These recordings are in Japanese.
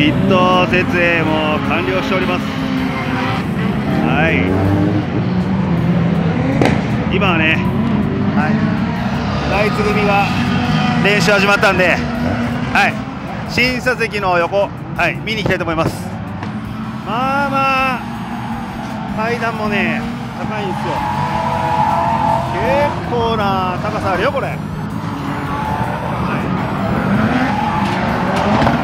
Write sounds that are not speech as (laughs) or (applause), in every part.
設営も完了しております。はい。今はねはい。ライツ組が練習始まったんではい。審査席の横はい見に行きたいと思います。まあまあ階段もね高いんですよ。結構な高さあるよこれは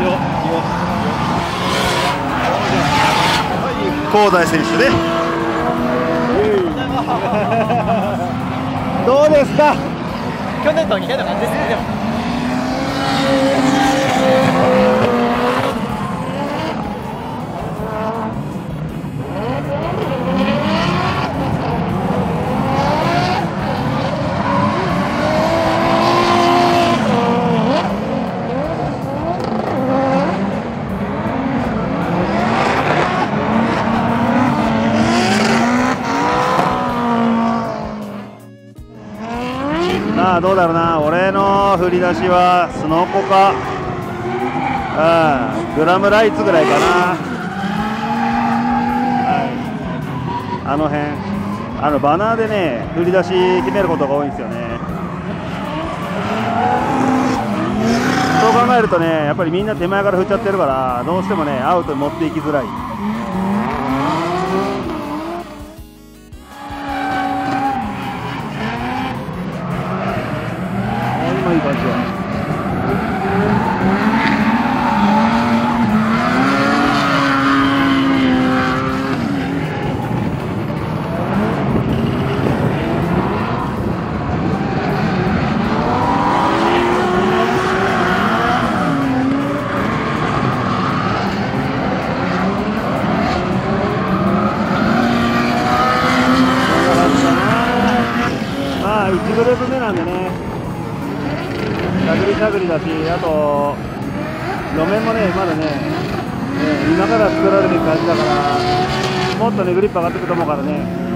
いよよよ香西選手ね。(laughs) どうですか？去年とは似たような感じですね出しはスノコかうん。グラムライツぐらいかな。はい。あの辺。あのバナーでね振り出し決めることが多いんですよね。そう考えるとねやっぱりみんな手前から振っちゃってるからどうしてもねアウトに持っていきづらい。路面もねまだねね今から作られてる感じだからもっとねグリップ上がってくると思うからね。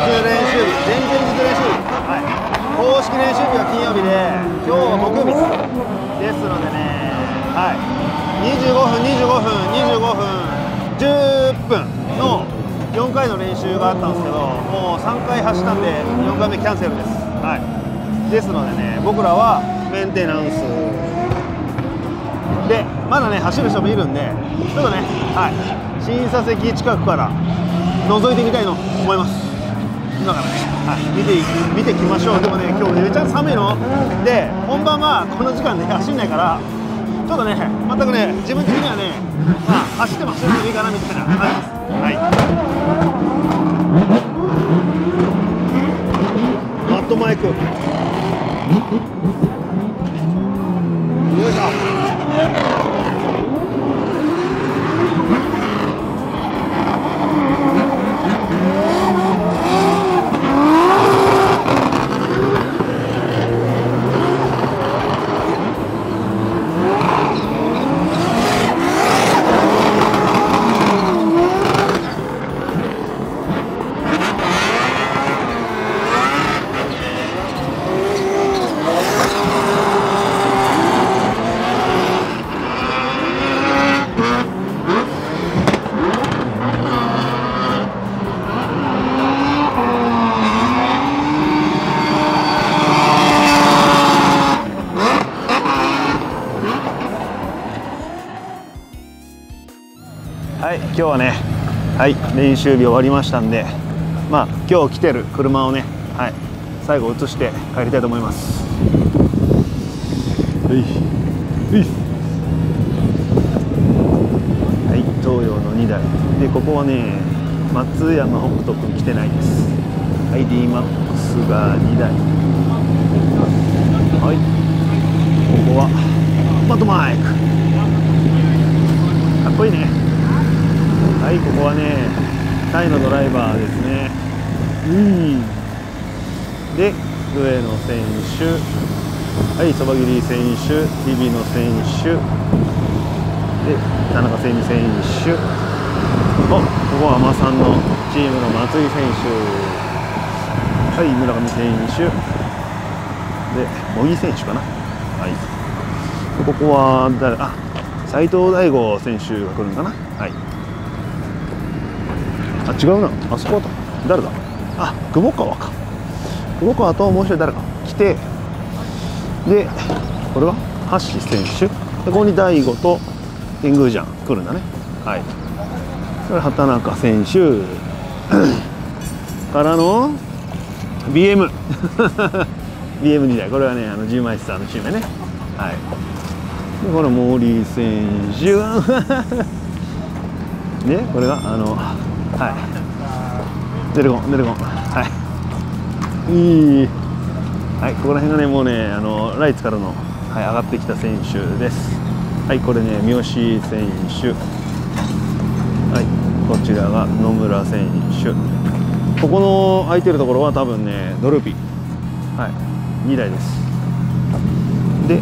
前々日練習日、はい、公式練習日は金曜日で今日は木曜日ですですのでねはい。25分25分25分10分の4回の練習があったんですけどもう3回走ったんで4回目キャンセルです。はい。ですのでね僕らはメンテナンス。でまだね走る人もいるんでちょっとねはい。審査席近くから覗いてみたいと思います。今からね、はい、見てい見てきましょう。でもね今日めちゃ寒いの。で本番はこの時間で、ね、走んないからちょっとね全くね自分的にはね、まあ、走っても走ってもいいかなみたいな感じです。はい。マットマイク。よいしょ。日はねはい練習日終わりましたんでまあ今日来てる車をねはい最後移して帰りたいと思います。はい。はい。東洋の2台。でここはね松山北斗君来てないです。ID マックスが2台。はい。ここはマットマイク。かっこいいねはいここはねタイのドライバーですね。うん。で上野選手。はいそば切り選手。日比野選手。で田中千里選手。おここはマさんのチームの松井選手。はい村上選手。で茂木選手かな。はい。ここは誰あ斉藤大吾選手が来るのかな。はい。あ違うな。あそこだ。誰だ？あ久保川か。久保川ともう一人誰か。来て。でこれは？橋選手。でここに大悟と天宮ジャン来るんだね。はい。これ畑中選手。(clears throat) からの BM BM2 台これはねあの G マイスターのチームね。はい。でこれ森選手。で (laughs) これがあのはい。デルゴンデルゴンはい。いい。はいここら辺がねもうねあのライツからの、はい、上がってきた選手です。はいこれね三好選手。はいこちらが野村選手。ここの空いてるところは多分ねドルーピー。はい2台です。で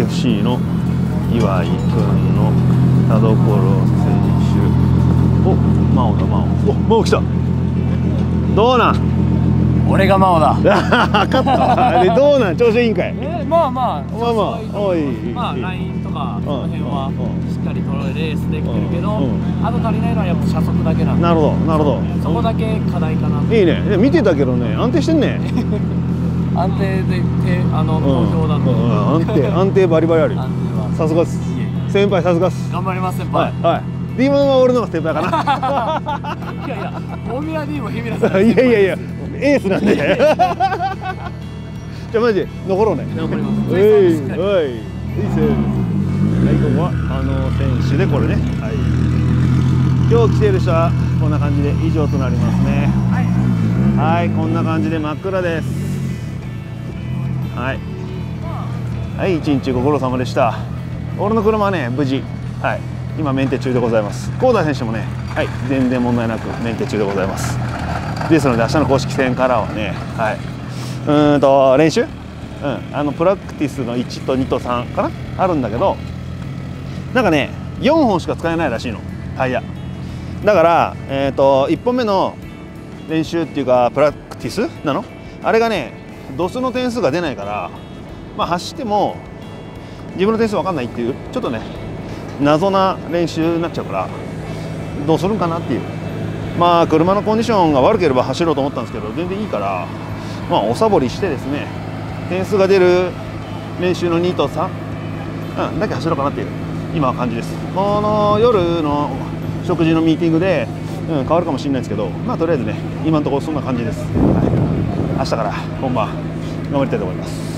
FC の岩井君の田所選手お真央だ真央お真央来た。どうなん？俺が真央だ。(laughs) 勝った。でどうなん？調子いいんかい？えー、まあまあ。まあまあ。おいまあラインとかこの辺はうん。しっかり取れレースできてるけど、あと足りないのはやっぱ車速だけなんで。なるほどなるほそこだけ課題かな。どいいねで見てたけどね安定してんね。(laughs) 安定でてあのうん。好評だと、うんうん。安定安定バリバリある (laughs) さすがっす。先輩さすがっす。頑張ります先輩、はいはい D マンは俺の方が先輩かな。い、やいや大宮 D も日比野さんいやいやいやエースなんで。じゃあマジで残ろうね。頑張ります。おいおいいいっすはいここはあの選手でこれね。はい。今日来ている人はこんな感じで以上となりますね。はいこんな感じで真っ暗です。はい。はい一日ご苦労様でした。俺の車はね無事。はい今メンテ中でございます。高田選手もねはい。全然問題なくメンテ中でございます。ですので明日の公式戦からはねはい。うーんと練習？うん。あのプラクティスの1と2と3かな？あるんだけどなんかね4本しか使えないらしいの。タイヤ。だから、えー、と1本目の練習っていうかプラクティスなの？あれがね度数の点数が出ないからまあ走っても自分の点数分かんないっていうちょっとね謎な練習になっちゃうからどうするんかなっていう。まあ車のコンディションが悪ければ走ろうと思ったんですけど全然いいからまあおサボりしてですね点数が出る練習の2と3、うん、だけ走ろうかなっていう今は感じです。この夜の食事のミーティングで、うん、変わるかもしれないですけどまあとりあえずね今のところそんな感じです、はい、明日から本番頑張りたいと思います。